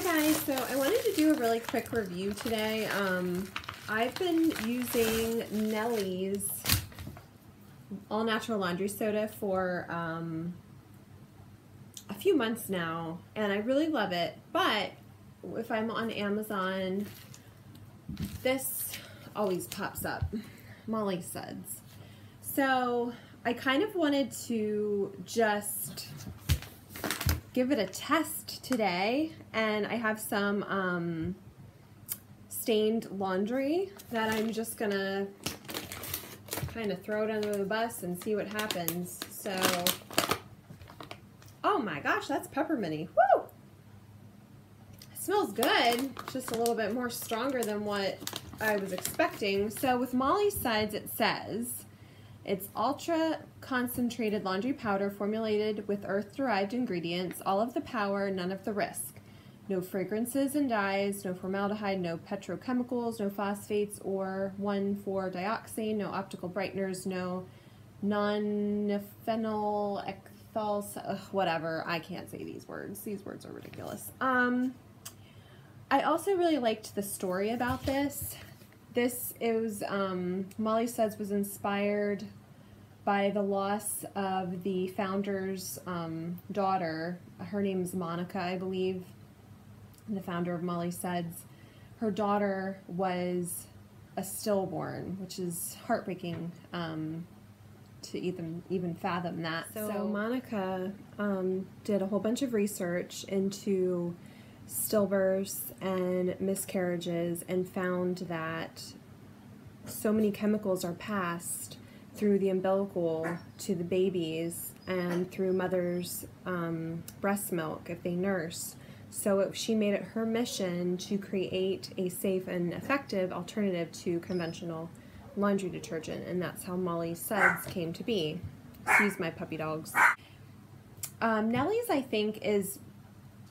Hi guys, so I wanted to do a really quick review today. Um, I've been using Nellie's all natural laundry soda for um, a few months now and I really love it. But if I'm on Amazon this always pops up. Molly Suds. So I kind of wanted to just give it a test today and I have some um, stained laundry that I'm just gonna kind of throw it under the bus and see what happens. So, oh my gosh, that's pepperminty. Woo! Smells good, just a little bit more stronger than what I was expecting. So with Molly's Suds, it says, it's ultra concentrated laundry powder formulated with earth-derived ingredients, all of the power, none of the risk. No fragrances and dyes, no formaldehyde, no petrochemicals, no phosphates or 1,4-dioxane, no optical brighteners, no non-phenyl ethyl, whatever. I can't say these words. These words are ridiculous. Um, I also really liked the story about this. This is, um, Molly Suds was inspired by the loss of the founder's um, daughter. Her name is Monica, I believe, the founder of Molly Suds. Her daughter was a stillborn, which is heartbreaking um, to even even fathom that. So, so Monica um, did a whole bunch of research into stillbirths and miscarriages and found that so many chemicals are passed through the umbilical to the babies and through mother's um, breast milk if they nurse. So it, she made it her mission to create a safe and effective alternative to conventional laundry detergent, and that's how Molly Suds came to be. Excuse my puppy dogs. Um, Nellie's, I think, is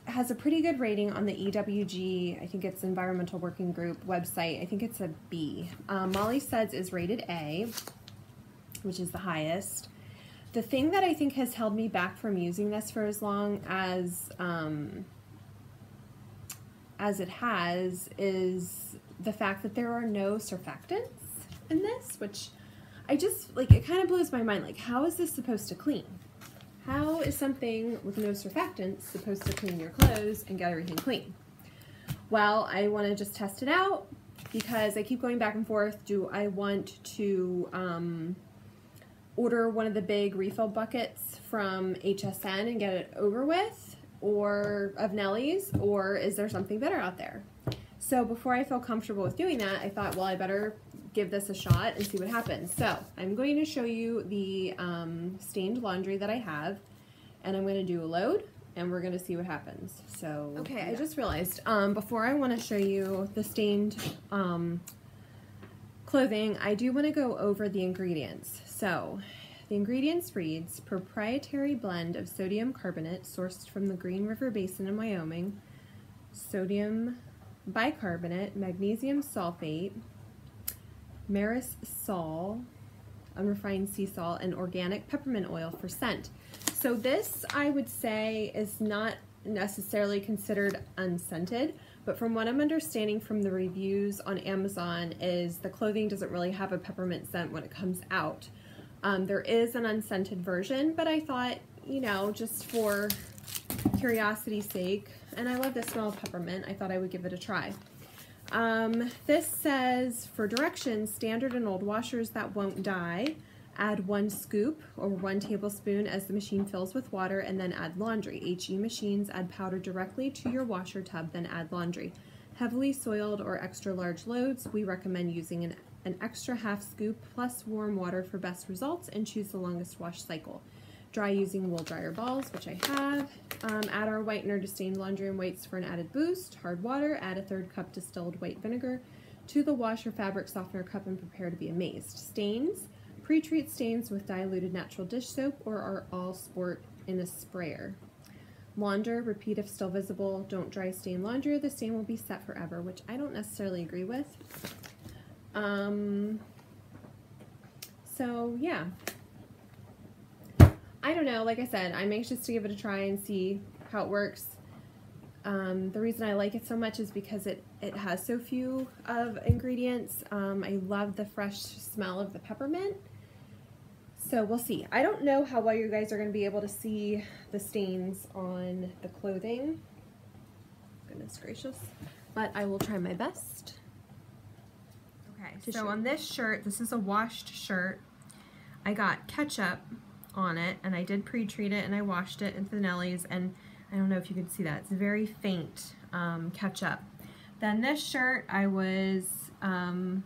has a pretty good rating on the EWG, I think it's Environmental Working Group website. I think it's a B. Um, Molly Suds is rated A, which is the highest. The thing that I think has held me back from using this for as long as um, as it has is the fact that there are no surfactants in this, which I just, like, it kind of blows my mind. Like, how is this supposed to clean? How is something with no surfactants supposed to clean your clothes and get everything clean? Well, I want to just test it out because I keep going back and forth. Do I want to um, order one of the big refill buckets from HSN and get it over with or of Nellie's or is there something better out there? So before I feel comfortable with doing that, I thought, well, I better give this a shot and see what happens. So I'm going to show you the um, stained laundry that I have and I'm going to do a load and we're going to see what happens. So, okay, yeah. I just realized um, before I want to show you the stained um, clothing, I do want to go over the ingredients. So the ingredients reads proprietary blend of sodium carbonate sourced from the Green River Basin in Wyoming, sodium bicarbonate, magnesium sulfate, Maris Sal, unrefined sea salt, and organic peppermint oil for scent. So this, I would say, is not necessarily considered unscented, but from what I'm understanding from the reviews on Amazon is the clothing doesn't really have a peppermint scent when it comes out. Um, there is an unscented version, but I thought, you know, just for curiosity's sake, and I love the smell of peppermint, I thought I would give it a try. Um, this says, for directions, standard and old washers that won't dye, add one scoop or one tablespoon as the machine fills with water and then add laundry. HE machines add powder directly to your washer tub, then add laundry. Heavily soiled or extra large loads, we recommend using an, an extra half scoop plus warm water for best results and choose the longest wash cycle. Dry using wool dryer balls, which I have. Um, add our whitener to stained laundry and whites for an added boost. Hard water, add a third cup distilled white vinegar to the washer fabric softener cup and prepare to be amazed. Stains, pre-treat stains with diluted natural dish soap or are all sport in a sprayer. Launder, repeat if still visible. Don't dry stain laundry or the stain will be set forever, which I don't necessarily agree with. Um, so yeah, I don't know. Like I said, I'm anxious to give it a try and see how it works. Um, the reason I like it so much is because it, it has so few of ingredients. Um, I love the fresh smell of the peppermint. So we'll see. I don't know how well you guys are going to be able to see the stains on the clothing. Goodness gracious. But I will try my best. Okay, so on this shirt, this is a washed shirt. I got ketchup on it and I did pre-treat it and I washed it the Nellies and I don't know if you can see that. It's very faint um, ketchup. Then this shirt I was um,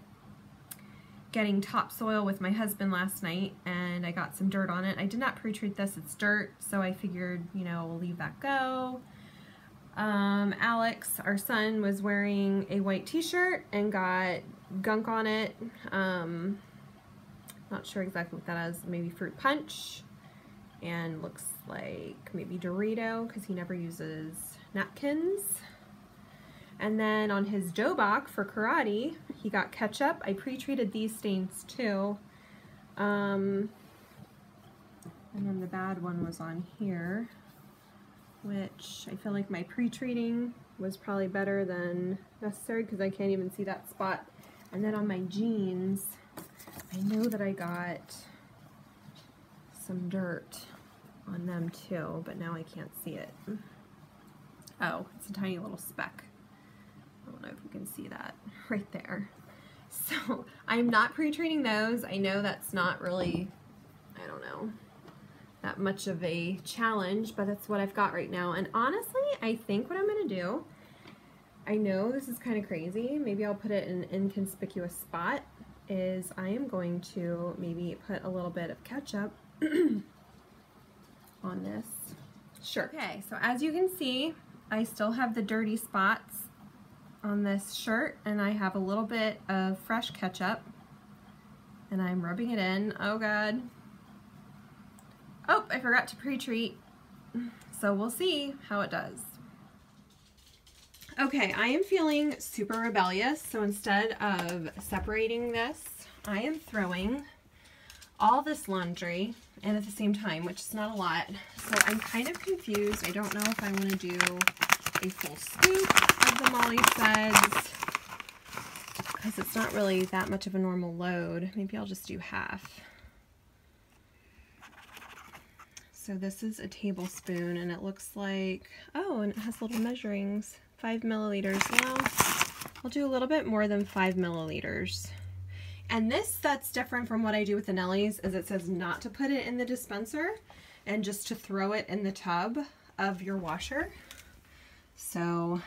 getting topsoil with my husband last night and I got some dirt on it. I did not pre-treat this, it's dirt, so I figured, you know, we'll leave that go. Um, Alex, our son, was wearing a white t-shirt and got gunk on it. Um, not sure exactly what that is. Maybe fruit punch. And looks like maybe Dorito because he never uses napkins. And then on his dobok for karate, he got ketchup. I pre-treated these stains too. Um, and then the bad one was on here, which I feel like my pre-treating was probably better than necessary because I can't even see that spot. And then on my jeans, I know that I got some dirt on them too, but now I can't see it. Oh, it's a tiny little speck. I don't know if you can see that right there. So I'm not pre-treating those. I know that's not really, I don't know, that much of a challenge, but that's what I've got right now. And honestly, I think what I'm going to do, I know this is kind of crazy. Maybe I'll put it in an inconspicuous spot is I am going to maybe put a little bit of ketchup on this shirt. Okay, so as you can see, I still have the dirty spots on this shirt and I have a little bit of fresh ketchup and I'm rubbing it in. Oh God. Oh, I forgot to pre-treat. So we'll see how it does. Okay, I am feeling super rebellious, so instead of separating this, I am throwing all this laundry and at the same time, which is not a lot. So I'm kind of confused. I don't know if I want to do a full scoop of the Molly Suds because it's not really that much of a normal load. Maybe I'll just do half. So this is a tablespoon and it looks like, oh, and it has little measurings five milliliters. Well, I'll do a little bit more than five milliliters. And this that's different from what I do with the Nellies is it says not to put it in the dispenser and just to throw it in the tub of your washer. So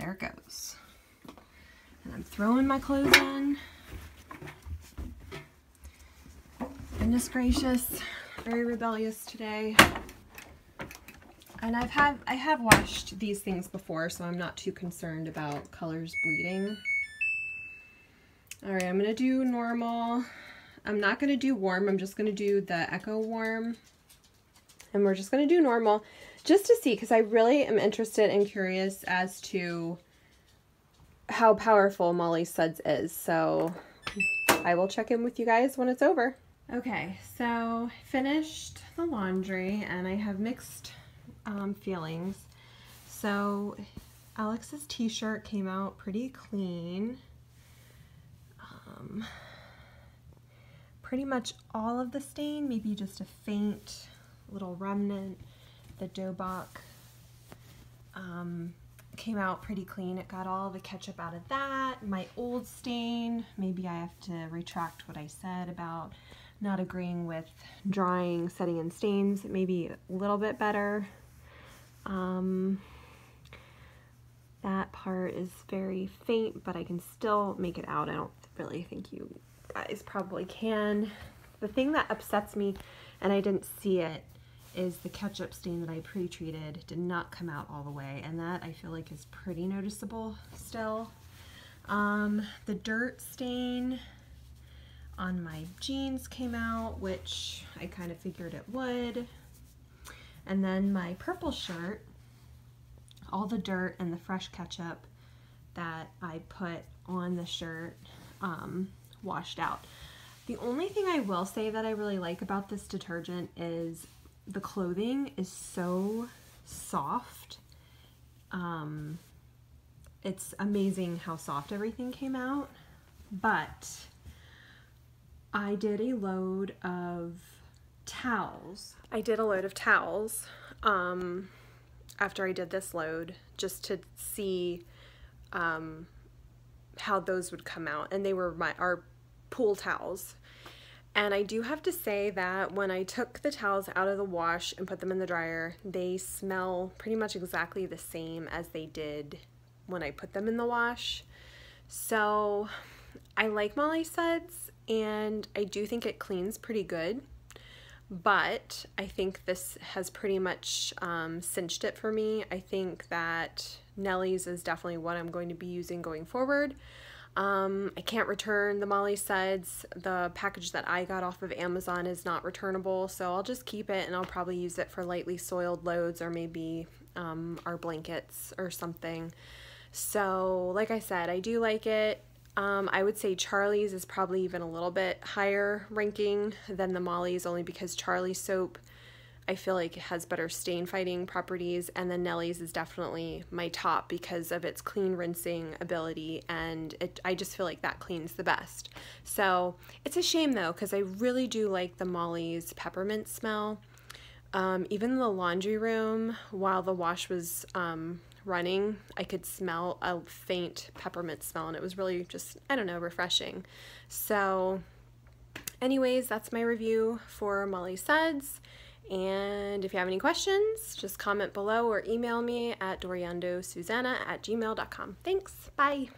there it goes. And I'm throwing my clothes in. Goodness gracious, very rebellious today. And I've had I have washed these things before, so I'm not too concerned about colors bleeding. All right, I'm gonna do normal. I'm not gonna do warm, I'm just gonna do the Eco Warm. And we're just gonna do normal just to see, because I really am interested and curious as to how powerful Molly Suds is. So I will check in with you guys when it's over. Okay, so finished the laundry and I have mixed um, feelings. So Alex's t-shirt came out pretty clean. Um, pretty much all of the stain, maybe just a faint little remnant. The Dobok um, came out pretty clean. It got all the ketchup out of that. My old stain, maybe I have to retract what I said about not agreeing with drying, setting in stains. Maybe a little bit better. Um, that part is very faint, but I can still make it out. I don't really think you guys probably can. The thing that upsets me, and I didn't see it, is the ketchup stain that I pre-treated did not come out all the way, and that I feel like is pretty noticeable still. Um, the dirt stain on my jeans came out, which I kind of figured it would. And then my purple shirt, all the dirt and the fresh ketchup that I put on the shirt um, washed out. The only thing I will say that I really like about this detergent is the clothing is so soft Um, it's amazing how soft everything came out, but I did a load of towels. I did a load of towels um, after I did this load just to see um, how those would come out, and they were my our pool towels. And I do have to say that when I took the towels out of the wash and put them in the dryer, they smell pretty much exactly the same as they did when I put them in the wash. So I like Molly Suds and I do think it cleans pretty good. But I think this has pretty much um, cinched it for me. I think that Nellie's is definitely what I'm going to be using going forward. Um, I can't return the Molly Suds. The package that I got off of Amazon is not returnable, so I'll just keep it and I'll probably use it for lightly soiled loads or maybe um, our blankets or something. So, like I said, I do like it. Um, I would say Charlie's is probably even a little bit higher ranking than the Molly's only because Charlie's soap I feel like it has better stain fighting properties, and then Nellie's is definitely my top because of its clean rinsing ability, and it, I just feel like that cleans the best. So it's a shame though, because I really do like the Molly's peppermint smell. Um, even the laundry room, while the wash was um, running, I could smell a faint peppermint smell, and it was really just, I don't know, refreshing. So, anyways, that's my review for Molly Suds. And if you have any questions, just comment below or email me at doriandosuzannah at gmail.com. Thanks. Bye.